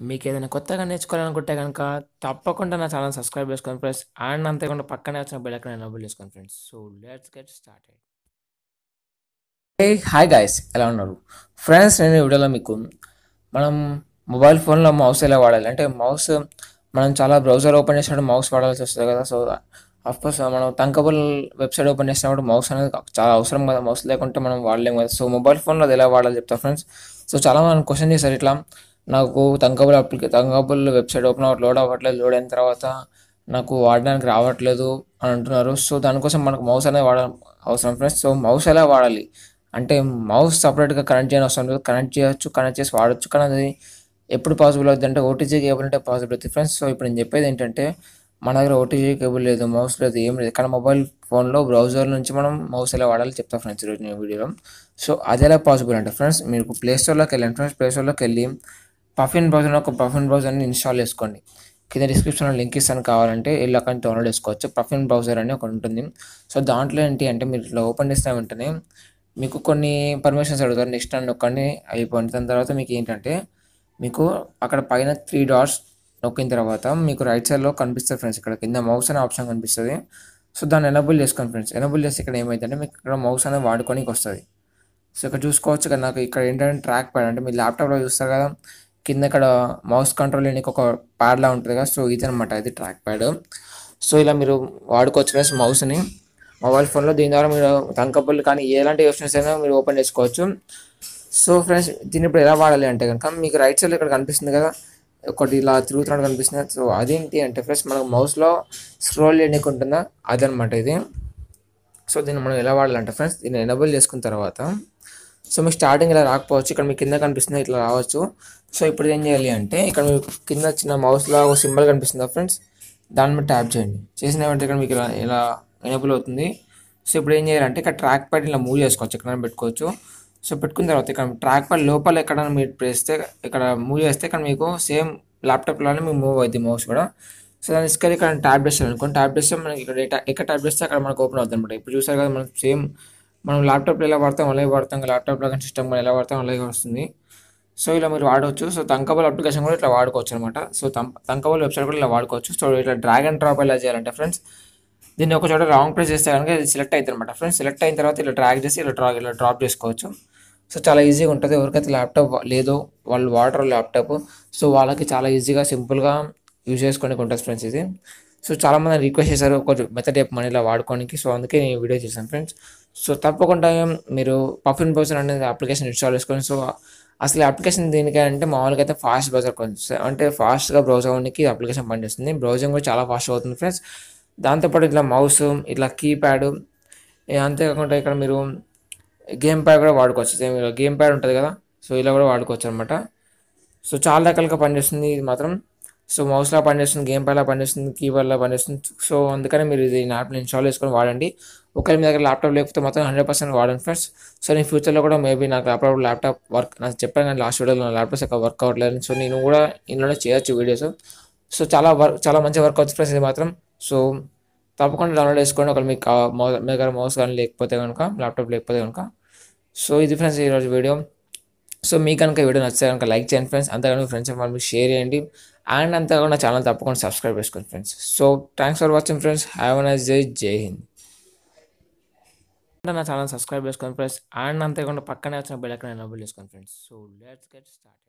మీకు ఏదైనా కొత్తగా నేర్చుకోవాలనుకుంటే కనుక తప్పకుండా నా ఛానల్ సబ్స్క్రైబ్ చేసుకోండి ఫ్రెండ్స్ అండ్ అంతేకాకుండా పక్కనే వచ్చిన బెల్ ఎక్కడ ఎనేబుల్ చేసుకోండి friends. So let's get started hi guys ఎలా ఉన్నారు? ఫ్రెండ్స్ నేను ఈ వీడియోలో మీకు మనం మొబైల్ ఫోన్లో మౌస్ ఎలా వాడాలి? అంటే మౌస్ మనం చాలా బ్రౌజర్ ఓపెన్ చేసినప్పుడు మౌస్ వాడాల్సి వస్తుంది కదా. సో కోర్స్ మనం తంకబుల్ వెబ్సైట్ ఓపెన్ చేసినప్పుడు మౌస్ అనేది చాలా అవసరం కదా. మౌస్ లేకుంటే మనం వాడలేము కదా. సో మొబైల్ ఫోన్లో అది ఎలా వాడాలి చెప్తా ఫ్రెండ్స్. సో చాలా మంది క్వశ్చన్ చేశారు ఇట్లా నాకు Thunkable application Thunkable website open అవ్వట్లేదు లోడ్ అవ్వట్లేదు లోడ్ అయిన తర్వాత నాకు వాడడానికి రావట్లేదు అని అంటున్నారు. సో దానికోసం మనకు మౌస్ అనేది వాడ అవసరం ఫ్రెండ్స్ సో మౌస్ ఎలా వాడాలి? అంటే మౌస్ సపరేట్గా కనెక్ట్ చేయని అవసరం లేదు. కనెక్ట్ చేయొచ్చు కనెక్ట్ చేసి వాడచ్చు కానీ అది ఎప్పుడు పాసిబుల్ అవుతుంది అంటే ఓటీజీ కేబుల్ అంటే పాసిబుల్ అవుతుంది ఫ్రెండ్స్ సో ఇప్పుడు నేను చెప్పేది ఏంటంటే మన దగ్గర ఓటీజీ కేబుల్ లేదు మౌస్ లేదు ఏం లేదు. కానీ మొబైల్ ఫోన్లో బ్రౌజర్ నుంచి మనం మౌస్ ఎలా వాడాలి చెప్తా ఫ్రెండ్స్ ఈరోజు నేను వీడియోలో. సో అది ఎలా పాసిబుల్ అంటే ఫ్రెండ్స్ మీకు ప్లే స్టోర్లోకి వెళ్ళండి ఫ్రెండ్స్ ప్లే స్టోర్లోకి వెళ్ళి పఫిన్ బ్రౌజర్ ఒక పఫిన్ బ్రౌజర్ని ఇన్స్టాల్ చేసుకోండి. కింద డిస్క్రిప్షన్లో లింక్ ఇస్తాను కావాలంటే వెళ్ళి కానీ డౌన్లోడ్ చేసుకోవచ్చు. పఫిన్ బ్రౌజర్ అని ఒకటి ఉంటుంది. సో దాంట్లో ఏంటి అంటే మీరు ఇట్లా ఓపెన్ చేసిన వెంటనే మీకు కొన్ని పర్మిషన్స్ అడుగుతారు. నెక్స్ట్ అని నొక్కండి అయిపోయింది. దాని తర్వాత మీకు ఏంటంటే మీకు అక్కడ పైన త్రీ డాట్స్ నొక్కిన తర్వాత మీకు రైట్ సైడ్లో కనిపిస్తుంది ఫ్రెండ్స్ ఇక్కడ కింద మౌస్ అనే ఆప్షన్ కనిపిస్తుంది. సో దాన్ని ఎనబుల్ చేసుకోండి ఫ్రెండ్స్ ఎనబుల్ చేస్తే ఇక్కడ ఏమైందంటే మీకు ఇక్కడ మౌస్ అనేది వాడుకోనికి వస్తుంది. సో ఇక్కడ చూసుకోవచ్చు కదా నాకు ఇక్కడ ఏంటంటే ట్రాక్ ప్యాడ్ అంటే మీరు ల్యాప్టాప్లో చూస్తారు కదా కింద ఇక్కడ మౌస్ కంట్రోల్ అనేది ఒక ప్యాడ్లా ఉంటుంది కదా సో ఇది అనమాట ఇది ట్రాక్ ప్యాడ్ సో ఇలా మీరు వాడుకోవచ్చు ఫ్రెండ్స్ మౌస్ని. మొబైల్ ఫోన్లో దీని ద్వారా మీరు తంకబుల్ కానీ ఎలాంటి ఆప్షన్స్ అయినా మీరు ఓపెన్ చేసుకోవచ్చు. సో ఫ్రెండ్స్ దీన్ని ఇప్పుడు ఎలా వాడాలి అంటే కనుక మీకు రైట్ సైడ్ ఇక్కడ కనిపిస్తుంది కదా ఒకటి ఇలా తిరుగుతున్నట్టు కనిపిస్తుంది. సో అదేంటి అంటే ఫ్రెండ్స్ మనకు మౌస్లో స్క్రోల్ చేయడానికి ఉంటుందా? అదనమాట ఇది. సో దీన్ని మనం ఎలా వాడాలంటే ఫ్రెండ్స్ దీన్ని ఎనబుల్ చేసుకున్న తర్వాత సో మీకు స్టార్టింగ్ ఇలా రాకపోవచ్చు. ఇక్కడ మీకు కింద కనిపిస్తుంది ఇట్లా రావచ్చు. సో ఇప్పుడు ఏం చేయాలి అంటే ఇక్కడ మీకు కింద చిన్న మౌస్లో ఒక సింబల్ కనిపిస్తుంది ఫ్రెండ్స్ దాని మీద ట్యాప్ చేయండి. చేసిన వెంటనే ఇక్కడ మీకు ఇలా ఇలా ఎనేబుల్ అవుతుంది. సో ఇప్పుడు ఏం చేయాలంటే ఇక్కడ ట్రాక్ ప్యాడ్ ఇలా మూవ్ చేసుకోవచ్చు. ఎక్కడైనా పెట్టుకోవచ్చు. సో పెట్టుకున్న తర్వాత ఇక్కడ ట్రాక్ ప్యాడ్ లోపల ఎక్కడైనా మీరు ప్రేస్తే ఇక్కడ మూవ్ చేస్తే ఇక్కడ మీకు సేమ్ ల్యాప్టాప్లోనే మీకు మూవ్ అవుతుంది మౌస్ కూడా. సో దాని ఇసుక ఇక్కడ ట్యాప్ చేస్తాను అనుకోండి ట్యాప్ చేస్తే మనకి ఇక్కడ ఎక్కడ ట్యాప్ చేస్తే అక్కడ మనకు ఓపెన్ అవుతుంది అనమాట. ఇప్పుడు చూసారు కదా మనకు సేమ్ మనం ల్యాప్టాప్లో ఎలా వాడతాం అలాగే వాడతాం. ల్యాప్టాప్లో కానీ సిస్టమ్ ఎలా వాడతాం అలాగే వస్తుంది. సో ఇలా మీరు వాడవచ్చు సో తంకబల్ అప్లికేషన్ కూడా ఇట్లా వాడుకోవచ్చు అనమాట సో తంకబల్ వెబ్సైట్ కూడా ఇలా వాడుకోవచ్చు. సో ఇట్లా డ్రాగ్ అండ్ డ్రాప్ ఎలా చేయాలంటే ఫ్రెండ్స్ దీన్ని ఒక చోట రాంగ్ ప్రెస్ చేస్తే కనుక ఇది సెలెక్ట్ అవుతుంది అనమాట ఫ్రెండ్స్ సెలెక్ట్ అయిన తర్వాత ఇలా డ్రాగ్ చేసి ఇలా డ్రా ఇలా డ్రాప్ చేసుకోవచ్చు. సో చాలా ఈజీగా ఉంటుంది. ఎవరికైతే ల్యాప్టాప్ లేదో వాళ్ళు వాడరు ల్యాప్టాప్ సో వాళ్ళకి చాలా ఈజీగా సింపుల్గా యూజ్ చేసుకోనికి ఉంటుంది ఫ్రెండ్స్ ఇది. సో చాలామంది రిక్వెస్ట్ చేశారు ఒక మెథడ్ చెప్పమని మనీలో వాడుకోనికి. సో అందుకే నేను వీడియో చేశాను ఫ్రెండ్స్. సో తప్పకుండా మీరు పఫిన్ బ్రౌజర్ అనేది అప్లికేషన్ ఇన్స్టాల్ చేసుకొని సో అసలు అప్లికేషన్ దీనికి అంటే మామూలుగా అయితే ఫాస్ట్ బ్రౌజర్ కొంచెం అంటే ఫాస్ట్గా బ్రౌజర్ అవ్వడానికి అప్లికేషన్ పనిచేస్తుంది. బ్రౌజింగ్ కూడా చాలా ఫాస్ట్ అవుతుంది ఫ్రెండ్స్. దాంతోపాటు ఇట్లా మౌస్ ఇట్లా కీప్యాడ్ అంతేకాకుండా ఇక్కడ మీరు గేమ్ ప్యాడ్ కూడా వాడుకోవచ్చు. గేమ్ ప్యాడ్ ఉంటుంది కదా సో ఇలా కూడా వాడుకోవచ్చు అనమాట సో చాలా రకాలుగా పనిచేస్తుంది ఇది మాత్రం. సో మౌస్లా పనిచేస్తుంది గేమ్ పైలా పనిచేస్తుంది కీబోర్డ్లా పనిచేస్తుంది. సో అందుకని మీరు ఇది యాప్ని ఇన్స్టాల్ చేసుకొని వాడండి. ఒకవేళ మీ దగ్గర ల్యాప్టాప్ లేకపోతే మాత్రం హండ్రెడ్ పర్సెంట్ వాడండి ఫ్రెండ్స్ సో నేను ఫ్యూచర్లో కూడా మేబీ నాకు ల్యాప్టాప్ ల్యాప్టాప్ వర్క్ నాకు చెప్పాను కానీ లాస్ట్ వీడియోలో నా ల్యాప్టాప్స్ ఎక్కడ వర్క్ అవ్వట్లేదు సో నేను కూడా ఇందులోనే చేయొచ్చు వీడియోస్ సో చాలా వర్క్ చాలా మంచి వర్క్ అవుతుంది ఫ్రెండ్స్ ఇది మాత్రం. సో తప్పకుండా డౌన్లోడ్ చేసుకోండి. ఒకవేళ మీకు మీ దగ్గర మౌస్ కానీ లేకపోతే కనుక ల్యాప్టాప్ లేకపోతే కనుక. సో ఇది ఫ్రెండ్స్ ఈరోజు వీడియో సో మీకు కనుక వీడియో నచ్చితే కనుక లైక్ చేయండి ఫ్రెండ్స్ అంతేగాని మీ ఫ్రెండ్స్ మీకు షేర్ చేయండి. అండ్ అంతేకాకుండా ఛానల్ తప్పకుండా సబ్స్క్రైబ్ చేసుకోండి friends so thanks for watching friends have nice జై జై హింద్ నా ఛానల్ సబ్స్క్రైబ్ చేసుకోండి ఫ్రెండ్స్ అండ్ అంతేకాకుండా పక్కనే వచ్చిన బెల్ ఐకాన్ ఎనేబుల్ చేసుకోండి friends so let's get start